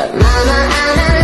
But mama, I know